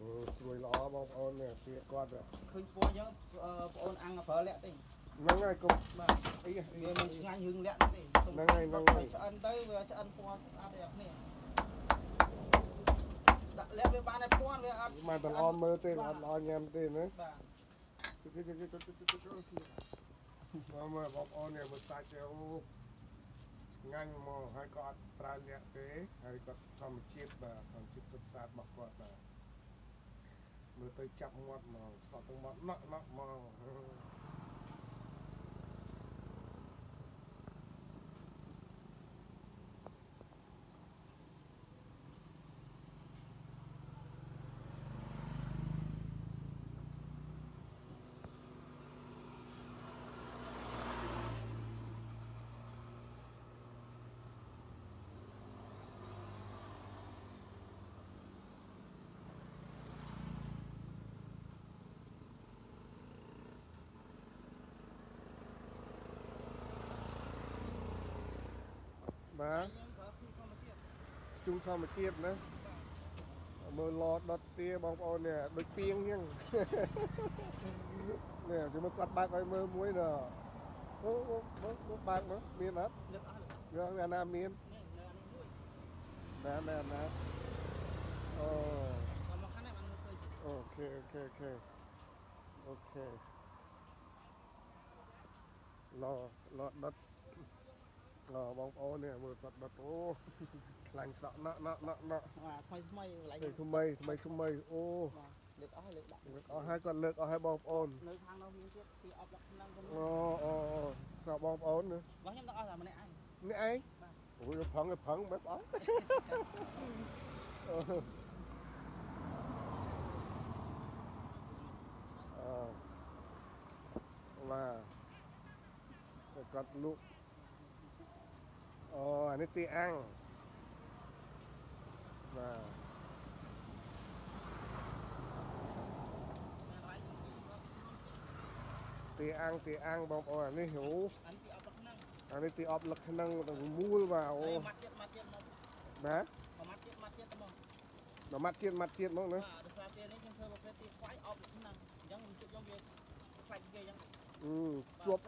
អូស្រួយល្អបងប្អូននេះពាក្យគាត់ឃើញពណ៌យើងអឺបងអូនអាំងប្រើលាក់ទេហ្នឹងហើយកុំបាទអីហ៎វាមិនឆ្ងាញ់រឿងលាក់ទេហ្នឹងហើយហ្នឹងហើយឆ្អិនទៅវាឆ្អិនពណ៌ស្អាតដូចគ្នាដាក់លាក់វាបានតែពណ៌វាអត់មិនតល្អមើលទេអត់ល្អញ៉ាំទេណាបាទមកមើលបងប្អូននេះមើលសាច់ទៅអូងាញ់មកហើយក៏អត់ប្រើលាក់ទេហើយក៏ធម្មជាតិបាទធម្មជាតិសុទ្ធសាធរបស់គាត់បាទ មើលទៅចាប់មាត់មកសក់ទៅមាត់ណក់ណក់មក បាទខ្ញុំប្រើពីធម្មជាតិជុំធម្មជាតិណាមើលឡដុតទាបងប្អូននេះដូចពីងអញ្ចឹងនេះជួយមើលគាត់បើកឲ្យមើលមួយណាអូអូមើលគាត់បើកមើលមានអត់លើកអស់លើកយកអាណាមាននេះនៅអានេះមួយណាណាណាអូក៏មកខាងនេះបានមើលឃើញអូខេអូខេអូខេអូខេឡឡដុតឡ បងប្អូននេះមើលគាត់ដុតអូខ្លាញ់សក់ណក់ណក់ណក់ណក់បាទថ្មីថ្មីកន្លែងថ្មីថ្មីថ្មីថ្មីអូបាទលើកអស់លើកដាក់លើកអស់ហើយគាត់លើកអស់ហើយបងប្អូននៅខាងនោះមានទៀតពីអប់ដាក់ក្នុងទៅអូអូអូសក់បងប្អូនណាបងខ្ញុំដាក់អស់តែម្នាក់ឯងនេះឯងអូយផឹងទៅផឹងបែបអស់អូអឺបាទគាត់លក់ អូអានេះទីអាំងបាទទីអាំងទីអាំងបងប្អូនអានេះអូអានេះពីអប់ដាក់ក្នុងអានេះទីអប់លឹកក្នុងមូលបាទអូអូម៉ាត់ទៀតម៉ាត់ទៀតមកណាម៉ាត់ទៀតម៉ាត់ទៀតទៅមកដល់ម៉ាត់ជាតិម៉ាត់ជាតិមកណាបាទដោយសារតែនេះខ្ញុំធ្វើប្រភេទទីខ្វាយអប់ដាក់ក្នុងអញ្ចឹងខ្ញុំជិះខ្ញុំវាខ្លាច់គេអញ្ចឹងអឺជាប់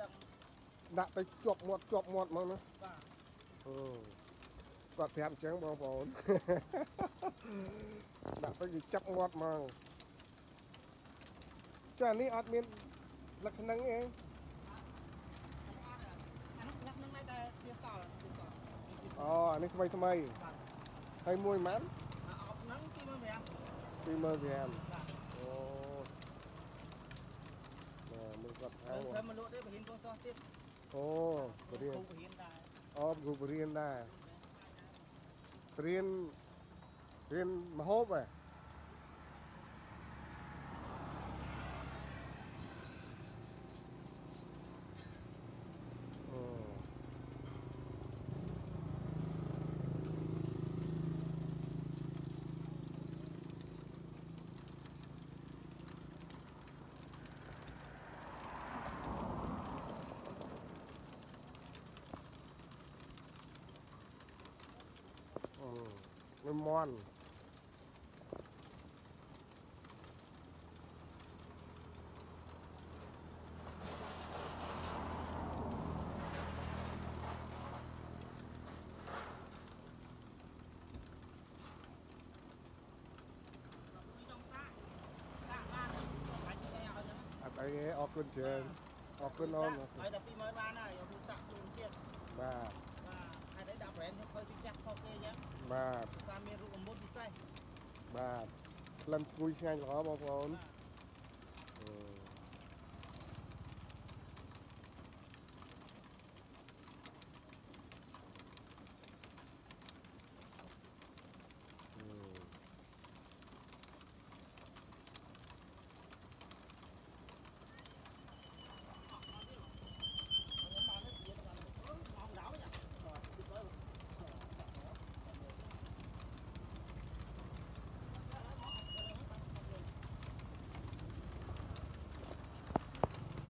ដាក់ទៅជាប់មាត់ជាប់មាត់មកណាបាទអឺ គាត់ប្រាប់អញ្ចឹងបងប្អូនដាក់ទៅវាចាប់មាត់មកចានេះអត់មានលឹកក្នុងទេអានេះដាក់ក្នុងតែវាសល់វាសល់អូអានេះថ្មីថ្មីហើយមួយម៉ាន់អប់ហ្នឹង25000 25000បាទអូបាទមើលគាត់ហៅហើយធ្វើមកលក់ទេបរិញ្ញាបត្រសោះទៀតអូបរៀនគ្រូបរិញ្ញាដែរ អូគ្រូបរៀនដែររៀនរៀនមហូបហ៎ មិនមន់អត់អីទេអរគុណច្រើនអរគុណអូនអរគុណហើយតែ20000បានហើយខ្ញុំដាក់ជូនទៀតបាទ បាទហើយតែដាក់ brand ខ្ញុំធ្វើពីចាស់ខុសគេអញ្ចឹងបាទតាមមានរូបមន្តពិសេសបាទក្លិនឈ្ងុយឆ្ងាញ់ល្អបងប្អូនបាទ